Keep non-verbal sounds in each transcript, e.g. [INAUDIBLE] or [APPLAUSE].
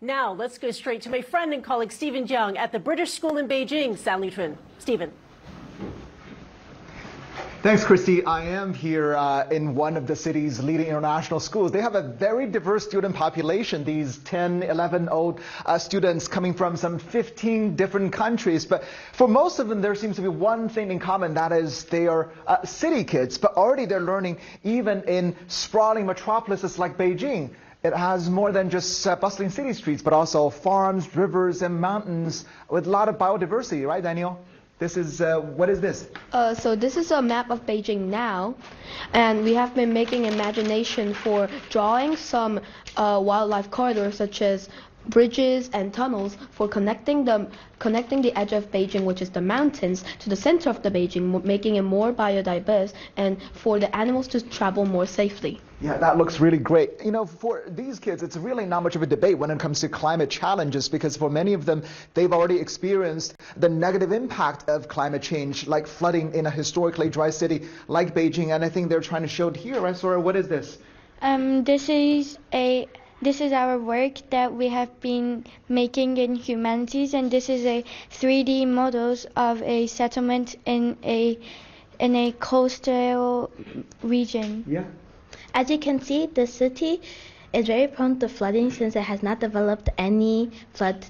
Now, let's go straight to my friend and colleague Steven Jiang at the British School in Beijing, Sanlitun. Steven. Thanks, Kristie. I am here uh, in one of the city's leading international schools. They have a very diverse student population, these 10, 11 old uh, students coming from some 15 different countries. But for most of them, there seems to be one thing in common, that is they are uh, city kids, but already they're learning even in sprawling metropolises like Beijing. It has more than just uh, bustling city streets, but also farms, rivers, and mountains with a lot of biodiversity, right, Daniel? This is, uh, what is this? Uh, so this is a map of Beijing now, and we have been making imagination for drawing some uh, wildlife corridors such as bridges and tunnels for connecting the connecting the edge of Beijing, which is the mountains, to the center of the Beijing, making it more biodiverse and for the animals to travel more safely. Yeah, that looks really great. You know, for these kids, it's really not much of a debate when it comes to climate challenges because for many of them, they've already experienced the negative impact of climate change, like flooding in a historically dry city like Beijing. And I think they're trying to show it here, right? Sora, what is this? Um, this is a this is our work that we have been making in humanities, and this is a 3D models of a settlement in a in a coastal region. Yeah. As you can see, the city is very prone to flooding since it has not developed any flood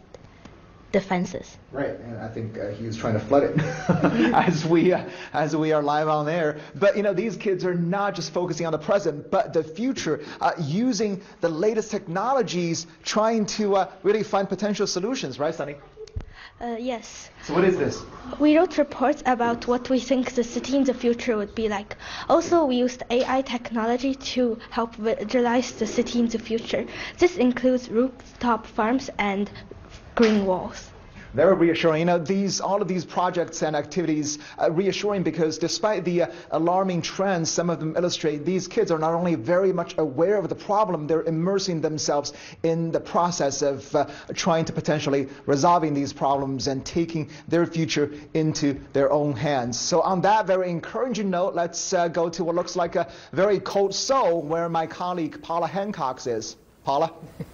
defenses. Right, and I think uh, he was trying to flood it [LAUGHS] as we uh, as we are live on air. But you know, these kids are not just focusing on the present, but the future, uh, using the latest technologies, trying to uh, really find potential solutions. Right, Sunny? Uh, yes. So what is this? We wrote reports about what we think the city in the future would be like. Also, we used AI technology to help visualize the city in the future. This includes rooftop farms and green walls very reassuring. You know, these all of these projects and activities are reassuring because despite the uh, alarming trends, some of them illustrate these kids are not only very much aware of the problem, they're immersing themselves in the process of uh, trying to potentially resolving these problems and taking their future into their own hands. So on that very encouraging note, let's uh, go to what looks like a very cold Seoul where my colleague Paula Hancock is. Paula? [LAUGHS]